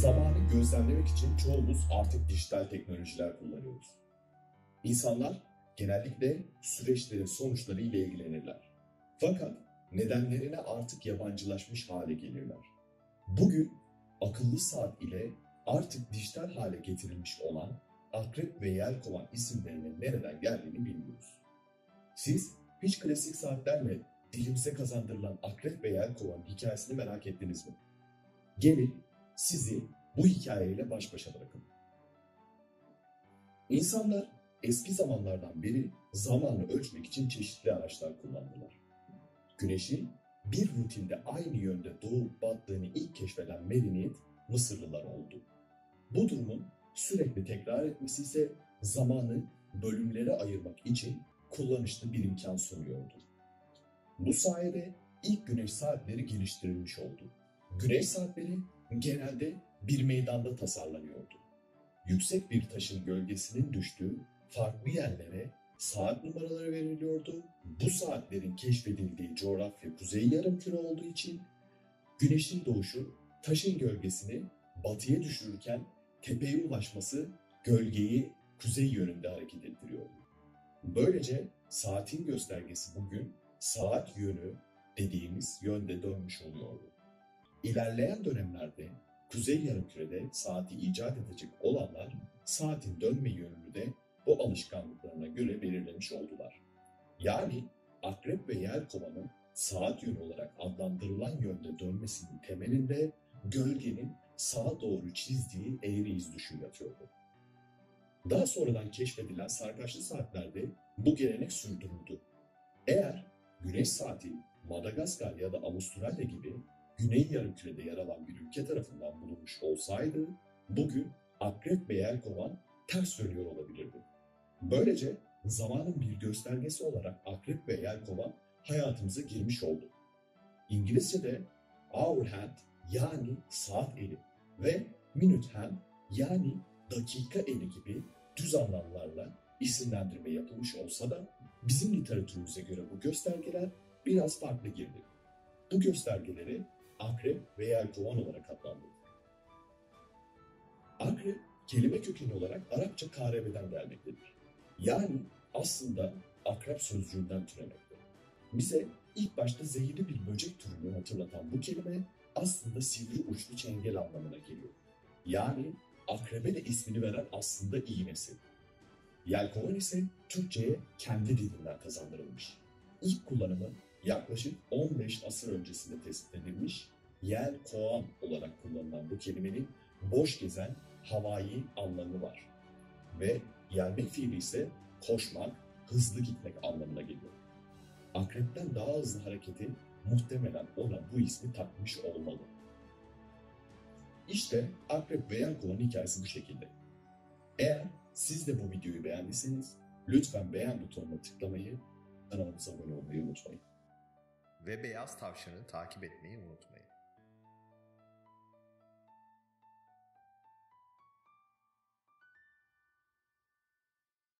Zamanı gözlemlemek için çoğumuz artık dijital teknolojiler kullanıyoruz. İnsanlar genellikle süreçlerin sonuçları ile ilgilenirler. Fakat nedenlerine artık yabancılaşmış hale gelirler. Bugün akıllı saat ile artık dijital hale getirilmiş olan Akrep ve Yelkovan isimlerinin nereden geldiğini bilmiyoruz. Siz hiç klasik saatlerle dilimize kazandırılan Akrep ve Yelkovan hikayesini merak ettiniz mi? Gelin sizi bu hikayeyle baş başa bırakın. İnsanlar eski zamanlardan beri zamanı ölçmek için çeşitli araçlar kullandılar. Güneşin bir rutinde aynı yönde doğup battığını ilk keşfeden medeniyet Mısırlılar oldu. Bu durumun sürekli tekrar etmesi ise zamanı bölümlere ayırmak için kullanışlı bir imkan sunuyordu. Bu sayede ilk güneş saatleri geliştirilmiş oldu. Güneş saatleri genelde bir meydanda tasarlanıyordu. Yüksek bir taşın gölgesinin düştüğü farklı yerlere saat numaraları veriliyordu. Bu saatlerin keşfedildiği coğrafya kuzey yarımküre olduğu için güneşin doğuşu taşın gölgesini batıya düşürürken tepeye ulaşması gölgeyi kuzey yönünde hareket ettiriyordu. Böylece saatin göstergesi bugün saat yönü dediğimiz yönde dönmüş oluyordu. İlerleyen dönemlerde kuzey yarımkürede saati icat edecek olanlar saatin dönme yönünü de bu alışkanlıklarına göre belirlemiş oldular. Yani akrep ve yelkovanın saat yönü olarak adlandırılan yönde dönmesinin temelinde gölgenin sağa doğru çizdiği eğri iz düşü yatıyordu. Daha sonradan keşfedilen sarkaçlı saatlerde bu gelenek sürdürüldü. Eğer güneş saati Madagaskar ya da Avustralya gibi güney yarımkürede yer alan bir ülke tarafından bulunmuş olsaydı bugün akrep ve yelkovan ters dönüyor olabilirdi. Böylece zamanın bir göstergesi olarak akrep ve yelkovan hayatımıza girmiş oldu. İngilizce'de hour hand yani saat eli ve minute hand yani dakika eli gibi düz anlamlarla isimlendirme yapılmış olsa da bizim literatürümüze göre bu göstergeler biraz farklı girdi. Bu göstergeleri akrep veya yelkovan olarak adlandırdık. Akrep kelime kökeni olarak Arapça karebeden gelmektedir. Yani aslında akrep sözcüğünden türemekte. Bize ilk başta zehirli bir böcek türünü hatırlatan bu kelime aslında sivri uçlu çengel anlamına geliyor. Yani akrebe de ismini veren aslında iğnesi. Yelkovan ise Türkçe'ye kendi dilinden kazandırılmış. İlk kullanımı yaklaşık 15 asır öncesinde tespit edilmiş yel koğan olarak kullanılan bu kelimenin boş gezen havai anlamı var. Ve yelmek fiili ise koşmak, hızlı gitmek anlamına geliyor. Akrepten daha hızlı hareketi muhtemelen ona bu ismi takmış olmalı. İşte akrep ve yelkovan hikayesi bu şekilde. Eğer siz de bu videoyu beğendiyseniz lütfen beğen butonuna tıklamayı, kanalımıza abone olmayı unutmayın. Ve beyaz tavşanı takip etmeyi unutmayın.